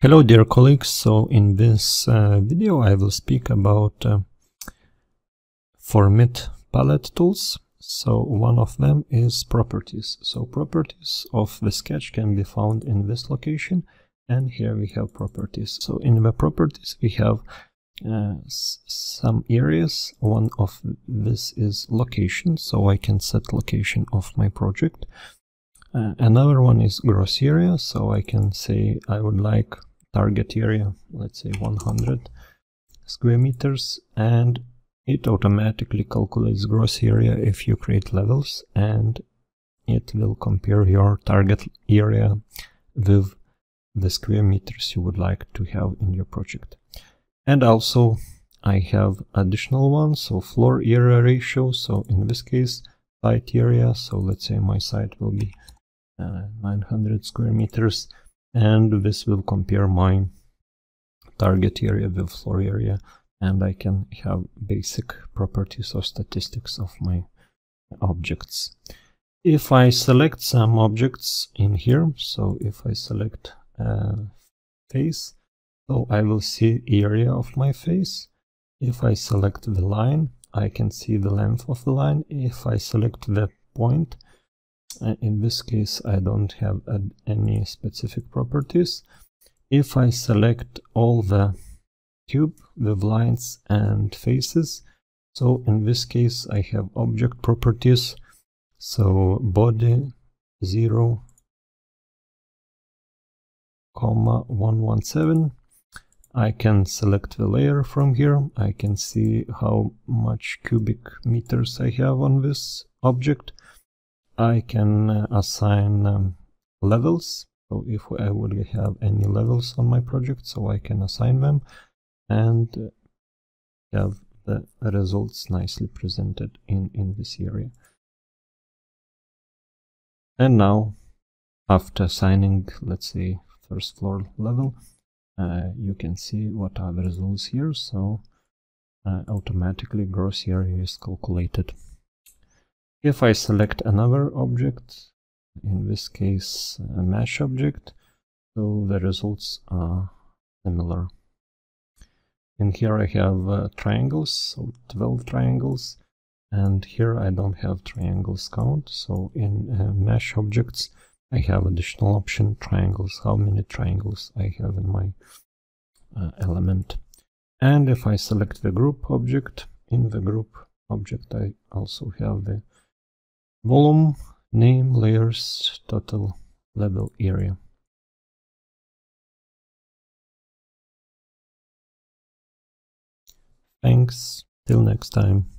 Hello dear colleagues, so in this uh, video I will speak about uh, Formit palette tools. So one of them is properties. So properties of the sketch can be found in this location and here we have properties. So in the properties we have uh, some areas. One of this is location, so I can set location of my project. Uh, another one is gross area, so I can say I would like target area, let's say 100 square meters, and it automatically calculates gross area if you create levels, and it will compare your target area with the square meters you would like to have in your project. And also I have additional ones, so floor area ratio, so in this case site area, so let's say my site will be uh, 900 square meters and this will compare my target area with floor area and I can have basic properties or statistics of my objects. If I select some objects in here, so if I select a face, so I will see area of my face. If I select the line, I can see the length of the line. If I select the point, in this case I don't have any specific properties. If I select all the cube with lines and faces, so in this case I have object properties, so body 0, comma 117. I can select the layer from here. I can see how much cubic meters I have on this object. I can uh, assign um, levels. So if I would have any levels on my project, so I can assign them and uh, have the results nicely presented in, in this area. And now, after assigning, let's say, first floor level, uh, you can see what are the results here. So uh, automatically gross area is calculated. If I select another object, in this case a mesh object, so the results are similar. In here I have uh, triangles, so 12 triangles, and here I don't have triangles count, so in uh, mesh objects I have additional option triangles, how many triangles I have in my uh, element. And if I select the group object, in the group object I also have the volume, name, layers, total level area. Thanks, till next time.